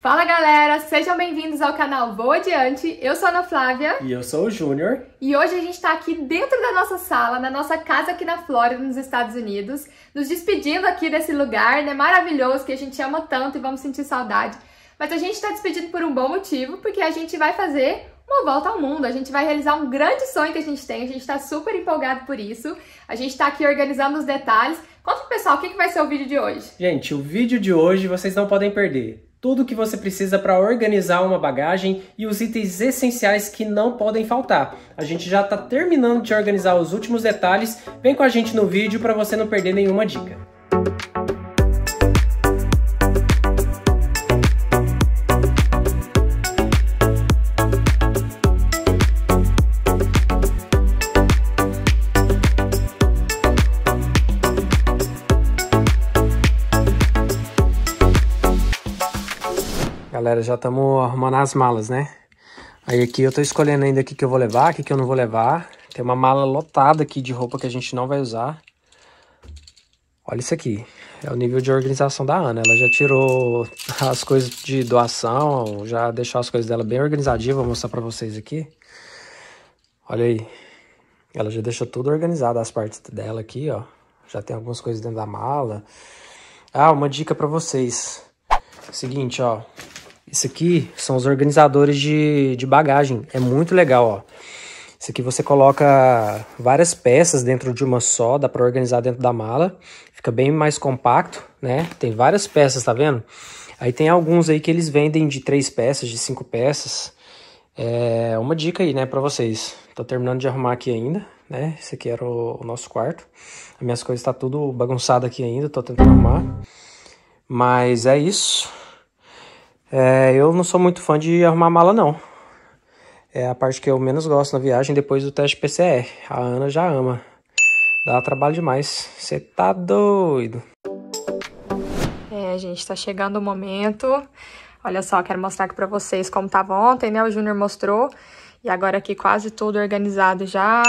Fala galera, sejam bem-vindos ao canal Voa Adiante. Eu sou a Ana Flávia. E eu sou o Júnior. E hoje a gente está aqui dentro da nossa sala, na nossa casa aqui na Flórida, nos Estados Unidos, nos despedindo aqui desse lugar, né, maravilhoso, que a gente ama tanto e vamos sentir saudade. Mas a gente está despedindo por um bom motivo, porque a gente vai fazer uma volta ao mundo. A gente vai realizar um grande sonho que a gente tem. A gente está super empolgado por isso. A gente está aqui organizando os detalhes. Conta pro pessoal o que, que vai ser o vídeo de hoje. Gente, o vídeo de hoje vocês não podem perder tudo o que você precisa para organizar uma bagagem e os itens essenciais que não podem faltar. A gente já está terminando de organizar os últimos detalhes. Vem com a gente no vídeo para você não perder nenhuma dica. Galera, já estamos arrumando as malas, né? Aí aqui eu tô escolhendo ainda o que, que eu vou levar, o que, que eu não vou levar. Tem uma mala lotada aqui de roupa que a gente não vai usar. Olha isso aqui. É o nível de organização da Ana. Ela já tirou as coisas de doação, já deixou as coisas dela bem organizadinhas. Vou mostrar pra vocês aqui. Olha aí. Ela já deixou tudo organizado, as partes dela aqui, ó. Já tem algumas coisas dentro da mala. Ah, uma dica pra vocês. Seguinte, ó. Isso aqui são os organizadores de, de bagagem. É muito legal, ó. Isso aqui você coloca várias peças dentro de uma só, dá para organizar dentro da mala. Fica bem mais compacto, né? Tem várias peças, tá vendo? Aí tem alguns aí que eles vendem de três peças, de cinco peças. É uma dica aí, né, para vocês. Tô terminando de arrumar aqui ainda, né? Esse aqui era o, nosso quarto. As minhas coisas tá tudo bagunçado aqui ainda, tô tentando arrumar. Mas é isso. É, eu não sou muito fã de arrumar mala, não. É a parte que eu menos gosto na viagem depois do teste PCR. A Ana já ama. Dá trabalho demais. Você tá doido. É, gente, tá chegando o momento. Olha só, quero mostrar aqui pra vocês como tava ontem, né? O Júnior mostrou. E agora aqui quase tudo organizado já.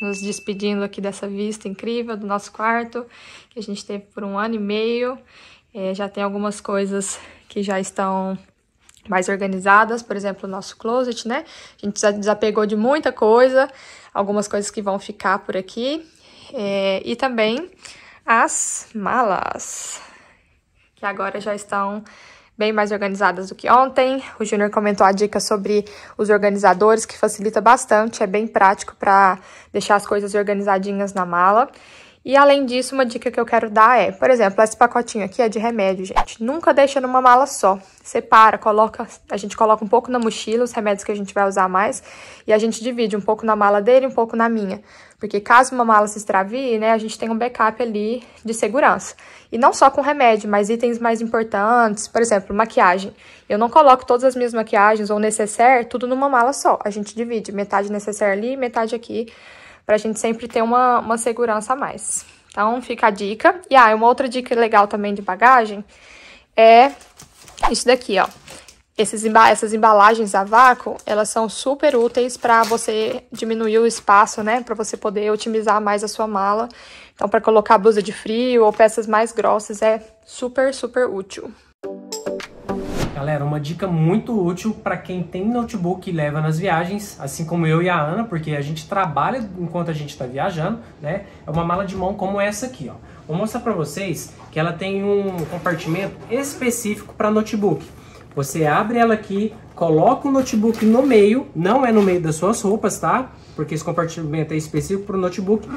Nos despedindo aqui dessa vista incrível do nosso quarto. Que a gente teve por um ano e meio. É, já tem algumas coisas que já estão mais organizadas, por exemplo, o nosso closet, né? A gente já desapegou de muita coisa, algumas coisas que vão ficar por aqui. É, e também as malas, que agora já estão bem mais organizadas do que ontem. O Júnior comentou a dica sobre os organizadores, que facilita bastante, é bem prático para deixar as coisas organizadinhas na mala. E além disso, uma dica que eu quero dar é, por exemplo, esse pacotinho aqui é de remédio, gente. Nunca deixa numa mala só. Separa, coloca, a gente coloca um pouco na mochila, os remédios que a gente vai usar mais, e a gente divide um pouco na mala dele e um pouco na minha. Porque caso uma mala se extravie, né, a gente tem um backup ali de segurança. E não só com remédio, mas itens mais importantes, por exemplo, maquiagem. Eu não coloco todas as minhas maquiagens ou necessaire tudo numa mala só. A gente divide metade necessaire ali, metade aqui pra gente sempre ter uma, uma segurança a mais. Então, fica a dica. E, ah, uma outra dica legal também de bagagem é isso daqui, ó. Esses, essas embalagens a vácuo, elas são super úteis para você diminuir o espaço, né? Para você poder otimizar mais a sua mala. Então, para colocar blusa de frio ou peças mais grossas, é super, super útil. Galera, uma dica muito útil para quem tem notebook e leva nas viagens, assim como eu e a Ana, porque a gente trabalha enquanto a gente está viajando, né? É uma mala de mão como essa aqui, ó. Vou mostrar para vocês que ela tem um compartimento específico para notebook. Você abre ela aqui, coloca o notebook no meio, não é no meio das suas roupas, tá? Porque esse compartimento é específico para o notebook.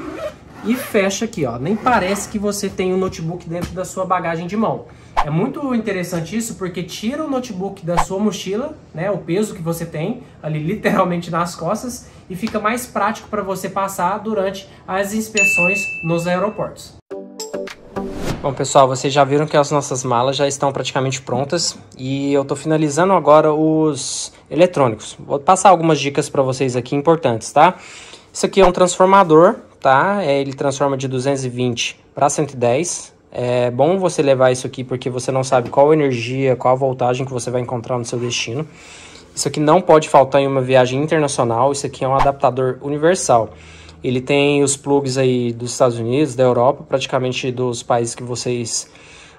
E fecha aqui, ó. Nem parece que você tem um notebook dentro da sua bagagem de mão. É muito interessante isso porque tira o notebook da sua mochila, né, o peso que você tem ali literalmente nas costas e fica mais prático para você passar durante as inspeções nos aeroportos. Bom, pessoal, vocês já viram que as nossas malas já estão praticamente prontas e eu estou finalizando agora os eletrônicos. Vou passar algumas dicas para vocês aqui importantes, tá? Isso aqui é um transformador, tá? É, ele transforma de 220 para 110 é bom você levar isso aqui porque você não sabe qual energia, qual voltagem que você vai encontrar no seu destino. Isso aqui não pode faltar em uma viagem internacional, isso aqui é um adaptador universal. Ele tem os plugs aí dos Estados Unidos, da Europa, praticamente dos países que vocês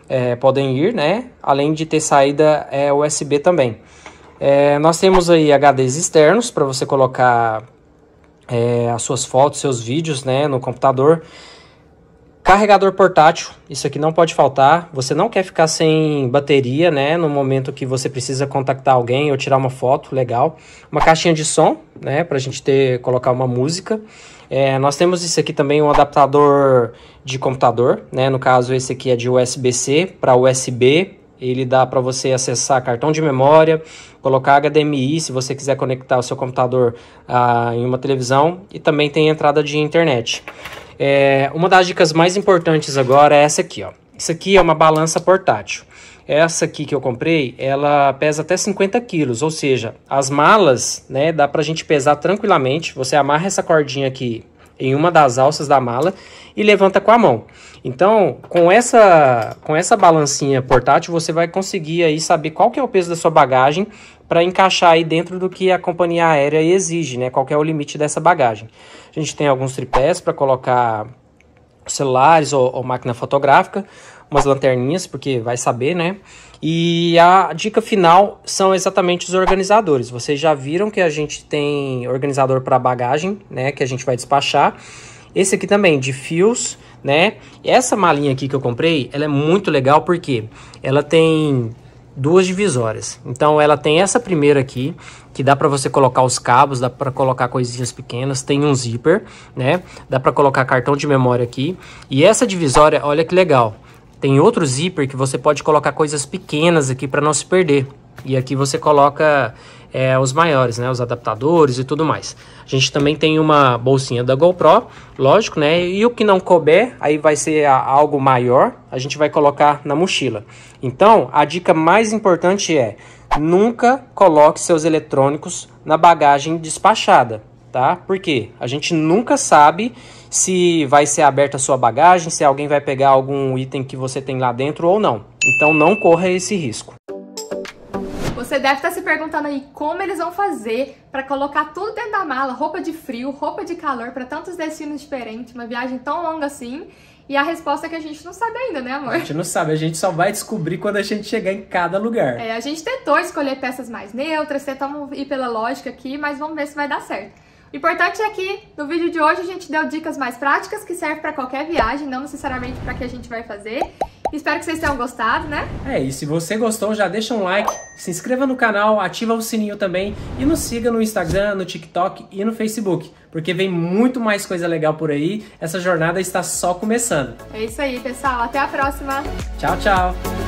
é, podem ir, né? Além de ter saída é, USB também. É, nós temos aí HDs externos para você colocar é, as suas fotos, seus vídeos né, no computador. Carregador portátil, isso aqui não pode faltar. Você não quer ficar sem bateria, né? No momento que você precisa contactar alguém ou tirar uma foto, legal. Uma caixinha de som, né? Pra gente ter, colocar uma música. É, nós temos isso aqui também, um adaptador de computador, né? No caso, esse aqui é de USB-C para USB. Ele dá para você acessar cartão de memória, colocar HDMI se você quiser conectar o seu computador ah, em uma televisão e também tem entrada de internet. É, uma das dicas mais importantes agora é essa aqui, ó. Isso aqui é uma balança portátil. Essa aqui que eu comprei, ela pesa até 50 quilos, ou seja, as malas, né, dá pra gente pesar tranquilamente. Você amarra essa cordinha aqui em uma das alças da mala e levanta com a mão. Então, com essa, com essa balancinha portátil, você vai conseguir aí saber qual que é o peso da sua bagagem para encaixar aí dentro do que a companhia aérea exige, né? Qual é o limite dessa bagagem. A gente tem alguns tripés para colocar celulares ou, ou, máquina fotográfica, umas lanterninhas, porque vai saber, né? E a dica final são exatamente os organizadores. Vocês já viram que a gente tem organizador para bagagem, né? Que a gente vai despachar. Esse aqui também, de fios, né? Essa malinha aqui que eu comprei, ela é muito legal porque ela tem duas divisórias. Então ela tem essa primeira aqui, que dá para você colocar os cabos, dá para colocar coisinhas pequenas, tem um zíper, né? Dá para colocar cartão de memória aqui. E essa divisória, olha que legal. Tem outro zíper que você pode colocar coisas pequenas aqui para não se perder. E aqui você coloca é, os maiores, né? Os adaptadores e tudo mais. A gente também tem uma bolsinha da GoPro, lógico, né? E o que não couber, aí vai ser algo maior, a gente vai colocar na mochila. Então, a dica mais importante é nunca coloque seus eletrônicos na bagagem despachada, tá? Porque a gente nunca sabe se vai ser aberta a sua bagagem, se alguém vai pegar algum item que você tem lá dentro ou não. Então não corra esse risco. Você deve estar se perguntando aí como eles vão fazer para colocar tudo dentro da mala, roupa de frio, roupa de calor para tantos destinos diferentes, uma viagem tão longa assim. E a resposta é que a gente não sabe ainda, né, amor? A gente não sabe, a gente só vai descobrir quando a gente chegar em cada lugar. É, a gente tentou escolher peças mais neutras, tentamos ir pela lógica aqui, mas vamos ver se vai dar certo. O importante é que no vídeo de hoje a gente deu dicas mais práticas que servem para qualquer viagem, não necessariamente para que a gente vai fazer. Espero que vocês tenham gostado, né? É, e se você gostou, já deixa um like, se inscreva no canal, ativa o sininho também e nos siga no Instagram, no TikTok e no Facebook, porque vem muito mais coisa legal por aí. Essa jornada está só começando. É isso aí, pessoal. Até a próxima. Tchau, tchau.